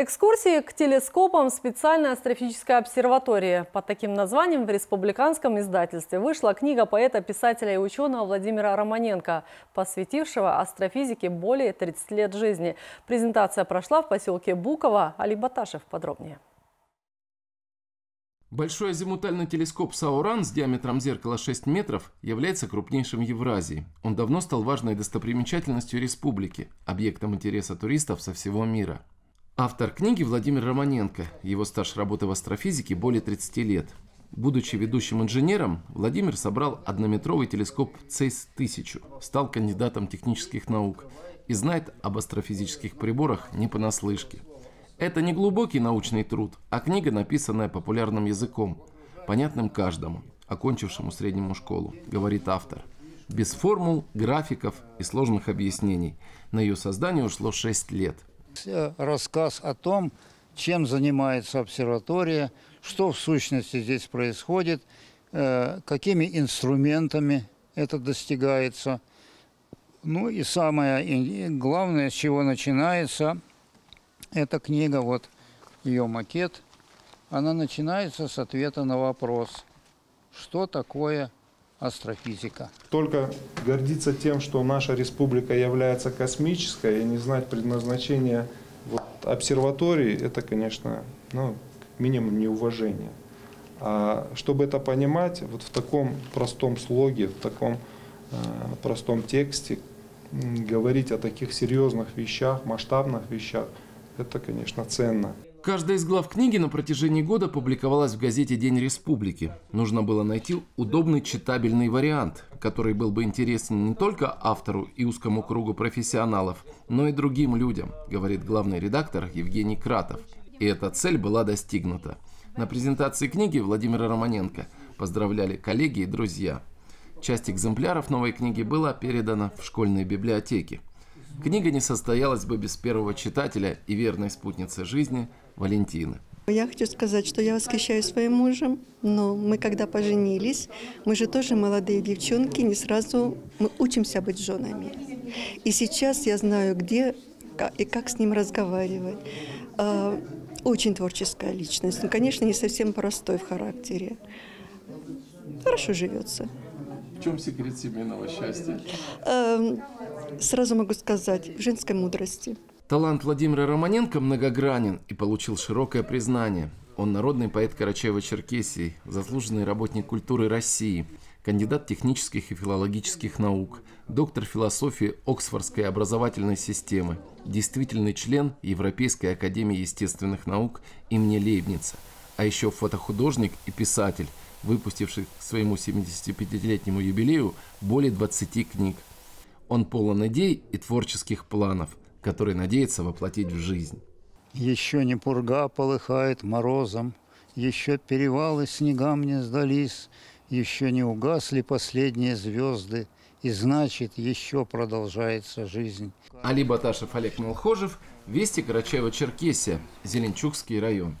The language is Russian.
Экскурсии к телескопам специальной астрофизической обсерватории. Под таким названием в республиканском издательстве вышла книга поэта, писателя и ученого Владимира Романенко, посвятившего астрофизике более 30 лет жизни. Презентация прошла в поселке Буково. Али Баташев подробнее. Большой азимутальный телескоп Сауран с диаметром зеркала 6 метров является крупнейшим в Евразии. Он давно стал важной достопримечательностью республики, объектом интереса туристов со всего мира. Автор книги Владимир Романенко. Его стаж работы в астрофизике более 30 лет. Будучи ведущим инженером, Владимир собрал однометровый телескоп ЦЕЙС-1000, стал кандидатом технических наук и знает об астрофизических приборах не понаслышке. Это не глубокий научный труд, а книга, написанная популярным языком, понятным каждому, окончившему среднему школу, говорит автор. Без формул, графиков и сложных объяснений. На ее создание ушло 6 лет. Рассказ о том, чем занимается обсерватория, что в сущности здесь происходит, э, какими инструментами это достигается. Ну и самое главное, с чего начинается – эта книга, вот ее макет, она начинается с ответа на вопрос, что такое астрофизика. Только гордиться тем, что наша республика является космической, и не знать предназначения вот, обсерватории, это, конечно, ну, минимум неуважение. А чтобы это понимать, вот в таком простом слоге, в таком э, простом тексте, говорить о таких серьезных вещах, масштабных вещах – это, конечно, ценно. Каждая из глав книги на протяжении года публиковалась в газете «День республики». Нужно было найти удобный читабельный вариант, который был бы интересен не только автору и узкому кругу профессионалов, но и другим людям, говорит главный редактор Евгений Кратов. И эта цель была достигнута. На презентации книги Владимира Романенко поздравляли коллеги и друзья. Часть экземпляров новой книги была передана в школьные библиотеки. Книга не состоялась бы без первого читателя и верной спутницы жизни Валентины. Я хочу сказать, что я восхищаюсь своим мужем, но мы когда поженились, мы же тоже молодые девчонки, не сразу мы учимся быть женами. И сейчас я знаю, где и как с ним разговаривать. А, очень творческая личность, ну, конечно, не совсем простой в характере. Хорошо живется. В чем секрет семейного счастья? Сразу могу сказать, в женской мудрости. Талант Владимира Романенко многогранен и получил широкое признание. Он народный поэт Карачаева-Черкесии, заслуженный работник культуры России, кандидат технических и филологических наук, доктор философии Оксфордской образовательной системы, действительный член Европейской академии естественных наук имени Лейбница, а еще фотохудожник и писатель, выпустивший к своему 75-летнему юбилею более 20 книг. Он полон идей и творческих планов, которые надеется воплотить в жизнь. Еще не пурга полыхает морозом, еще перевалы снегам не сдались, еще не угасли последние звезды, и значит, еще продолжается жизнь. Али Баташев, Олег Молхожев, Вести Карачаева-Черкесия, Зеленчукский район.